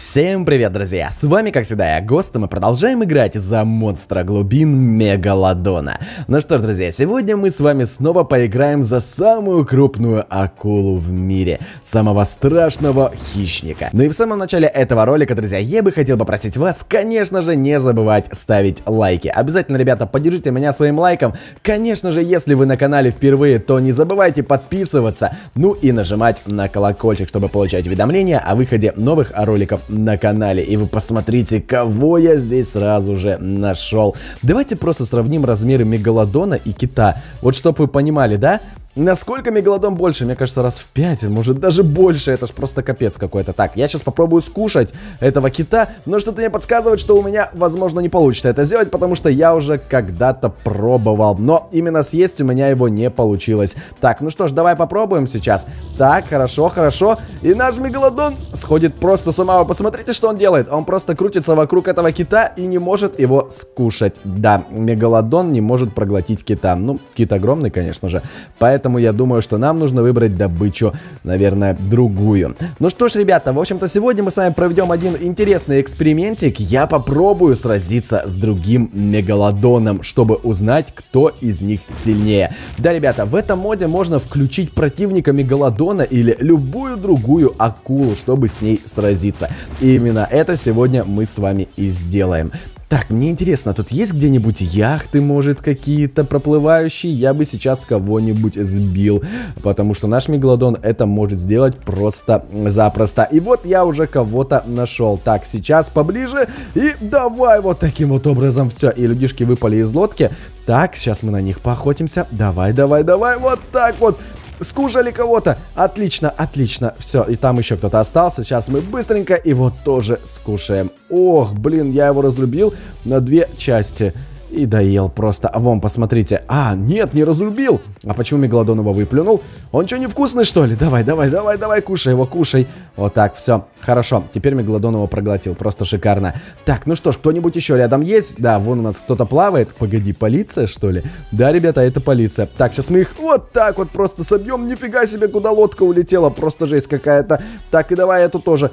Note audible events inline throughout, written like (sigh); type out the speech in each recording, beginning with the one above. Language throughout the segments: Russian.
Всем привет, друзья! С вами, как всегда, я Гост, и мы продолжаем играть за монстра глубин Мегалодона. Ну что ж, друзья, сегодня мы с вами снова поиграем за самую крупную акулу в мире, самого страшного хищника. Ну и в самом начале этого ролика, друзья, я бы хотел попросить вас, конечно же, не забывать ставить лайки. Обязательно, ребята, поддержите меня своим лайком. Конечно же, если вы на канале впервые, то не забывайте подписываться, ну и нажимать на колокольчик, чтобы получать уведомления о выходе новых роликов на канале. И вы посмотрите, кого я здесь сразу же нашел. Давайте просто сравним размеры мегалодона и кита. Вот чтобы вы понимали, да? Насколько мегалодон больше? Мне кажется, раз в 5, может даже больше. Это ж просто капец какой-то. Так, я сейчас попробую скушать этого кита, но что-то мне подсказывает, что у меня, возможно, не получится это сделать, потому что я уже когда-то пробовал. Но именно съесть у меня его не получилось. Так, ну что ж, давай попробуем сейчас. Так, хорошо, хорошо. И наш мегалодон сходит просто с ума. Вы посмотрите, что он делает. Он просто крутится вокруг этого кита и не может его скушать. Да, мегалодон не может проглотить кита. Ну, кит огромный, конечно же. Поэтому поэтому я думаю, что нам нужно выбрать добычу, наверное, другую. Ну что ж, ребята, в общем-то, сегодня мы с вами проведем один интересный экспериментик. Я попробую сразиться с другим мегалодоном, чтобы узнать, кто из них сильнее. Да, ребята, в этом моде можно включить противника мегалодона или любую другую акулу, чтобы с ней сразиться. И именно это сегодня мы с вами и сделаем. Так, мне интересно, тут есть где-нибудь яхты, может, какие-то проплывающие? Я бы сейчас кого-нибудь сбил, потому что наш Мегалодон это может сделать просто-запросто. И вот я уже кого-то нашел. Так, сейчас поближе и давай вот таким вот образом все. И людишки выпали из лодки. Так, сейчас мы на них поохотимся. Давай, давай, давай, вот так вот. Скушали кого-то. Отлично, отлично. Все, и там еще кто-то остался. Сейчас мы быстренько его тоже скушаем. Ох, блин, я его разлюбил на две части. И доел просто. А вон, посмотрите. А, нет, не разрубил. А почему Мегалодон его выплюнул? Он что, невкусный, что ли? Давай, давай, давай, давай, кушай его, кушай. Вот так, все. Хорошо. Теперь Мегалодон его проглотил. Просто шикарно. Так, ну что ж, кто-нибудь еще рядом есть? Да, вон у нас кто-то плавает. Погоди, полиция, что ли? Да, ребята, это полиция. Так, сейчас мы их вот так вот просто собьем. Нифига себе, куда лодка улетела. Просто жесть какая-то. Так, и давай эту тоже.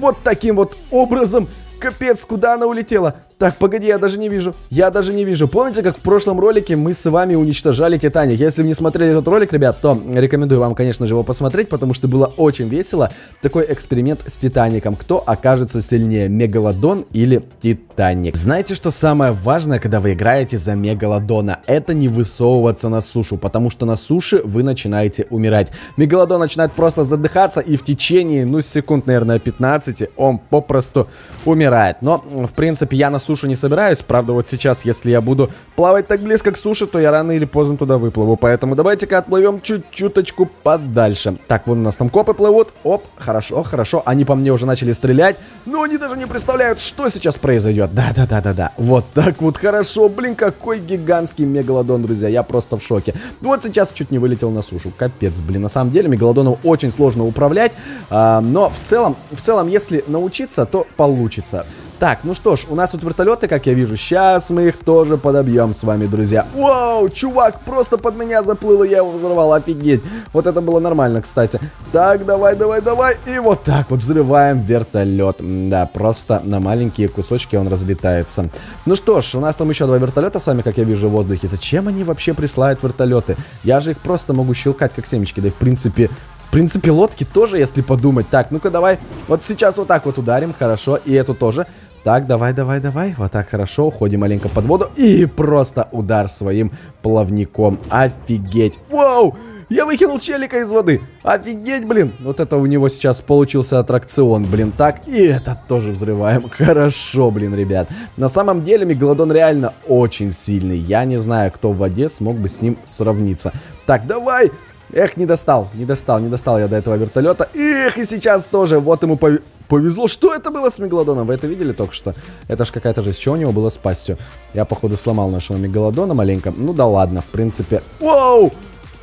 Вот таким вот образом. Капец, куда она улетела? Так, погоди, я даже не вижу. Я даже не вижу. Помните, как в прошлом ролике мы с вами уничтожали Титаник? Если вы не смотрели этот ролик, ребят, то рекомендую вам, конечно же, его посмотреть, потому что было очень весело. Такой эксперимент с Титаником. Кто окажется сильнее, Мегалодон или Титаник? Знаете, что самое важное, когда вы играете за Мегалодона? Это не высовываться на сушу, потому что на суше вы начинаете умирать. Мегалодон начинает просто задыхаться, и в течение, ну, секунд, наверное, 15 он попросту умирает. Но, в принципе, я на сушу не собираюсь. Правда, вот сейчас, если я буду плавать так близко к суше, то я рано или поздно туда выплыву. Поэтому давайте-ка отплывем чуть-чуточку подальше. Так, вон у нас там копы плывут. Оп, хорошо, хорошо. Они по мне уже начали стрелять. Но они даже не представляют, что сейчас произойдет. Да-да-да-да-да. Вот так вот хорошо. Блин, какой гигантский мегалодон, друзья. Я просто в шоке. Вот сейчас чуть не вылетел на сушу. Капец, блин. На самом деле, мегалодоном очень сложно управлять. А, но в целом, в целом, если научиться, то получится. Так, ну что ж, у нас тут вертолеты, как я вижу. Сейчас мы их тоже подобьем с вами, друзья. Вау, чувак просто под меня заплыл, и я его взорвал. Офигеть. Вот это было нормально, кстати. Так, давай, давай, давай. И вот так вот взрываем вертолет. Да, просто на маленькие кусочки он разлетается. Ну что ж, у нас там еще два вертолета с вами, как я вижу, в воздухе. Зачем они вообще присылают вертолеты? Я же их просто могу щелкать, как семечки. Да и в принципе... В принципе, лодки тоже, если подумать. Так, ну-ка давай. Вот сейчас вот так вот ударим, хорошо. И эту тоже. Так, давай, давай, давай. Вот так хорошо. Уходим маленько под воду. И просто удар своим плавником. Офигеть. Вау! Я выкинул челика из воды. Офигеть, блин. Вот это у него сейчас получился аттракцион, блин. Так, и этот тоже взрываем. (laughs) Хорошо, блин, ребят. На самом деле, Мегалодон реально очень сильный. Я не знаю, кто в воде смог бы с ним сравниться. Так, давай. Эх, не достал, не достал, не достал я до этого вертолета. Эх, и сейчас тоже. Вот ему пов... Повезло, что это было с Мегалодоном? Вы это видели только что? Это ж какая-то жесть. Что у него было с пастью? Я, походу, сломал нашего Мегалодона маленько. Ну да ладно, в принципе. Вау!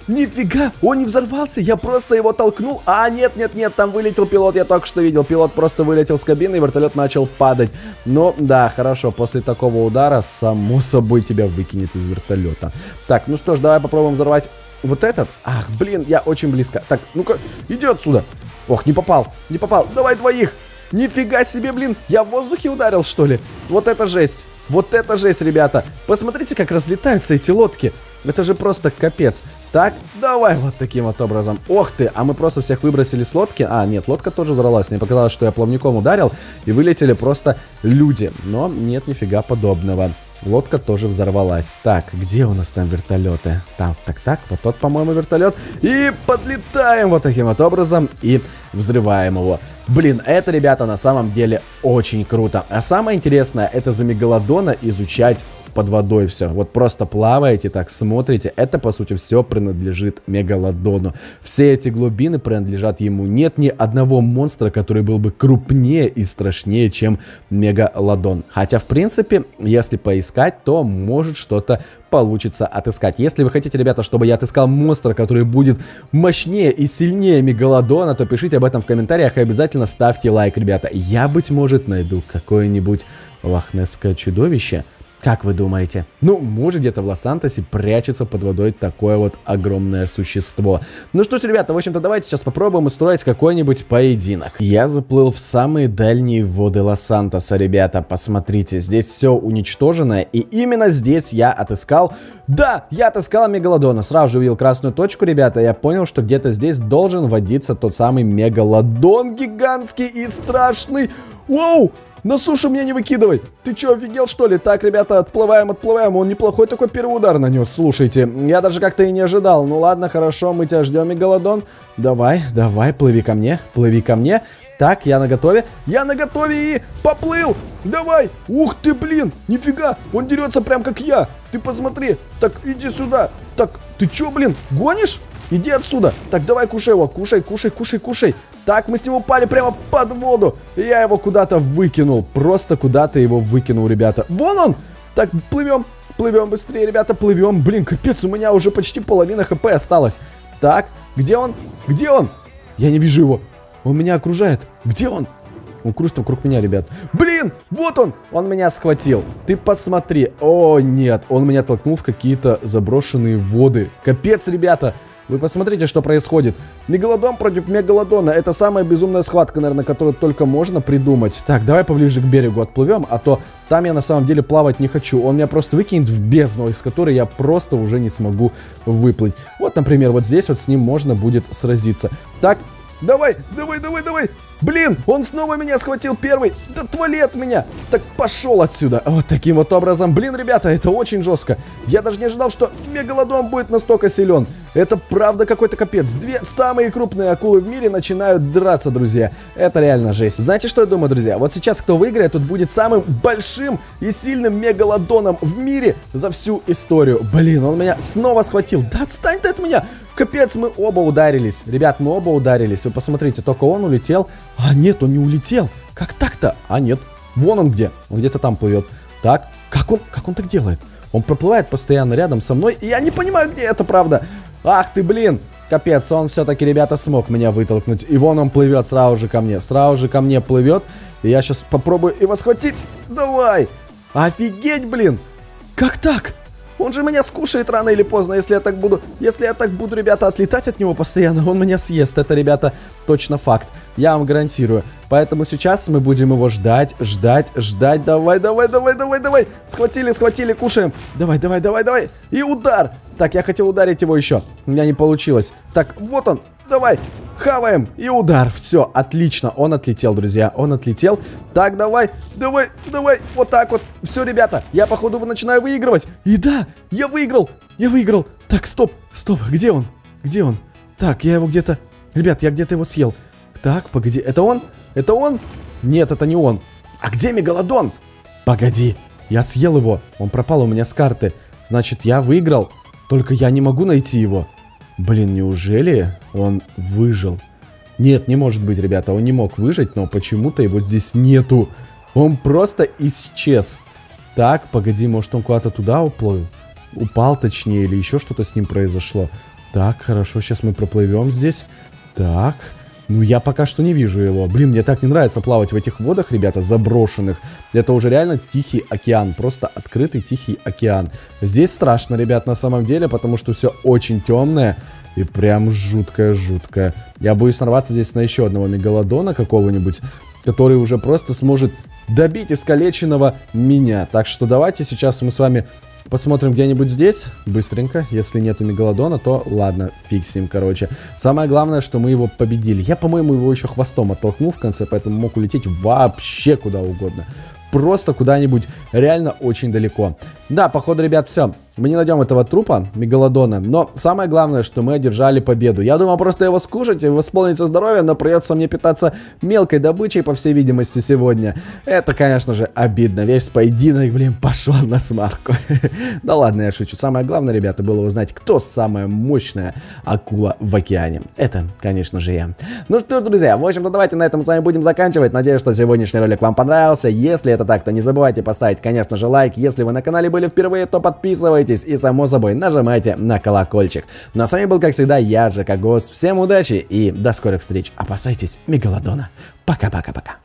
Нифига, он не взорвался, я просто его толкнул. А, нет, нет, нет, там вылетел пилот, я только что видел. Пилот просто вылетел с кабины, и вертолет начал падать. Но, да, хорошо, после такого удара, само собой, тебя выкинет из вертолета. Так, ну что ж, давай попробуем взорвать вот этот. Ах, блин, я очень близко. Так, ну-ка, иди отсюда. Ох, не попал, не попал. Давай двоих. Нифига себе, блин, я в воздухе ударил, что ли? Вот это жесть. Вот это жесть, ребята. Посмотрите, как разлетаются эти лодки. Это же просто капец. Так, давай вот таким вот образом. Ох ты, а мы просто всех выбросили с лодки. А, нет, лодка тоже взорвалась. Мне показалось, что я плавником ударил, и вылетели просто люди. Но нет нифига подобного. Лодка тоже взорвалась. Так, где у нас там вертолеты? Так, так, так, вот тот, по-моему, вертолет. И подлетаем вот таким вот образом и взрываем его. Блин, это, ребята, на самом деле очень круто. А самое интересное, это за Мегалодона изучать под водой все. Вот просто плаваете, так смотрите. Это, по сути, все принадлежит Мегалодону. Все эти глубины принадлежат ему. Нет ни одного монстра, который был бы крупнее и страшнее, чем Мегалодон. Хотя, в принципе, если поискать, то может что-то получится отыскать. Если вы хотите, ребята, чтобы я отыскал монстра, который будет мощнее и сильнее Мегалодона, то пишите об этом в комментариях и обязательно ставьте лайк, ребята. Я, быть может, найду какое-нибудь лохнесское чудовище, как вы думаете? Ну, может где-то в Лос-Сантосе прячется под водой такое вот огромное существо. Ну что ж, ребята, в общем-то, давайте сейчас попробуем устроить какой-нибудь поединок. Я заплыл в самые дальние воды Лос-Сантоса, ребята. Посмотрите, здесь все уничтожено, и именно здесь я отыскал... Да, я отыскал Мегалодона. Сразу же увидел красную точку, ребята, я понял, что где-то здесь должен водиться тот самый Мегалодон гигантский и страшный. Воу! На сушу меня не выкидывай! Ты чё, офигел что ли? Так, ребята, отплываем, отплываем. Он неплохой такой первый удар нанес, слушайте. Я даже как-то и не ожидал. Ну ладно, хорошо, мы тебя ждем, Мегалодон. Давай, давай, плыви ко мне, плыви ко мне. Так, я на готове. Я на готове и поплыл. Давай. Ух ты, блин. Нифига. Он дерется прям как я. Ты посмотри. Так, иди сюда. Так, ты чё, блин, гонишь? Иди отсюда. Так, давай кушай его. Кушай, кушай, кушай, кушай. Так, мы с ним упали прямо под воду. Я его куда-то выкинул. Просто куда-то его выкинул, ребята. Вон он! Так, плывем. Плывем быстрее, ребята, плывем. Блин, капец, у меня уже почти половина хп осталось. Так, где он? Где он? Я не вижу его. Он меня окружает. Где он? Он кружит вокруг меня, ребят. Блин, вот он! Он меня схватил. Ты посмотри. О, нет. Он меня толкнул в какие-то заброшенные воды. Капец, ребята. Вы посмотрите, что происходит. Мегалодон против Мегалодона. Это самая безумная схватка, наверное, которую только можно придумать. Так, давай поближе к берегу отплывем, а то там я на самом деле плавать не хочу. Он меня просто выкинет в бездну, из которой я просто уже не смогу выплыть. Вот, например, вот здесь вот с ним можно будет сразиться. Так, давай, давай, давай, давай. Блин, он снова меня схватил первый. Да твали от меня. Так пошел отсюда. Вот таким вот образом. Блин, ребята, это очень жестко. Я даже не ожидал, что Мегалодон будет настолько силен. Это правда какой-то капец. Две самые крупные акулы в мире начинают драться, друзья. Это реально жесть. Знаете, что я думаю, друзья? Вот сейчас кто выиграет, тут будет самым большим и сильным мегалодоном в мире за всю историю. Блин, он меня снова схватил. Да отстань ты от меня. Капец, мы оба ударились. Ребят, мы оба ударились. Вы посмотрите, только он улетел. А нет, он не улетел. Как так-то? А нет. Вон он где. Он где-то там плывет. Так, как он, как он так делает? Он проплывает постоянно рядом со мной, и я не понимаю, где это, правда. Ах ты, блин. Капец, он все-таки, ребята, смог меня вытолкнуть. И вон он плывет сразу же ко мне. Сразу же ко мне плывет. И я сейчас попробую его схватить. Давай. Офигеть, блин. Как так? Он же меня скушает рано или поздно, если я так буду... Если я так буду, ребята, отлетать от него постоянно, он меня съест. Это, ребята, точно факт. Я вам гарантирую. Поэтому сейчас мы будем его ждать, ждать, ждать. Давай, давай, давай, давай, давай. Схватили, схватили, кушаем. Давай, давай, давай, давай. И удар. Так, я хотел ударить его еще. У меня не получилось. Так, вот он. Давай. Хаваем. И удар. Все, отлично. Он отлетел, друзья. Он отлетел. Так, давай. Давай, давай. Вот так вот. Все, ребята. Я, походу, начинаю выигрывать. И да, я выиграл. Я выиграл. Так, стоп. Стоп. Где он? Где он? Так, я его где-то... Ребят, я где-то его съел. Так, погоди. Это он? Это он? Нет, это не он. А где Мегалодон? Погоди. Я съел его. Он пропал у меня с карты. Значит, я выиграл. Только я не могу найти его. Блин, неужели он выжил? Нет, не может быть, ребята, он не мог выжить, но почему-то его здесь нету. Он просто исчез. Так, погоди, может он куда-то туда уплыл? Упал точнее, или еще что-то с ним произошло. Так, хорошо, сейчас мы проплывем здесь. Так, ну, я пока что не вижу его. Блин, мне так не нравится плавать в этих водах, ребята, заброшенных. Это уже реально Тихий океан, просто открытый Тихий океан. Здесь страшно, ребят, на самом деле, потому что все очень темное и прям жуткое-жуткое. Я боюсь нарваться здесь на еще одного мегалодона какого-нибудь. который уже просто сможет добить искалеченного меня. Так что давайте сейчас мы с вами Посмотрим где-нибудь здесь, быстренько. Если нету Мегалодона, то ладно, фиксим, короче. Самое главное, что мы его победили. Я, по-моему, его еще хвостом оттолкнул в конце, поэтому мог улететь вообще куда угодно. Просто куда-нибудь реально очень далеко. Да, походу, ребят, все. Мы не найдем этого трупа, мегалодона, но самое главное, что мы одержали победу. Я думал просто его скушать и восполнить здоровье, но придется мне питаться мелкой добычей, по всей видимости, сегодня. Это, конечно же, обидно. Весь поединок, блин, пошел на смарку. (laughs) Да ладно, я шучу. Самое главное, ребята, было узнать, кто самая мощная акула в океане. Это, конечно же, я. Ну что ж, друзья, в общем-то, давайте на этом с вами будем заканчивать. Надеюсь, что сегодняшний ролик вам понравился. Если это так, то не забывайте поставить, конечно же, лайк. Если вы на канале были впервые, то подписывайтесь подписывайтесь и, само собой, нажимайте на колокольчик. Ну а с вами был, как всегда, я, Жека Гост. Всем удачи и до скорых встреч. Опасайтесь Мегалодона. Пока-пока-пока.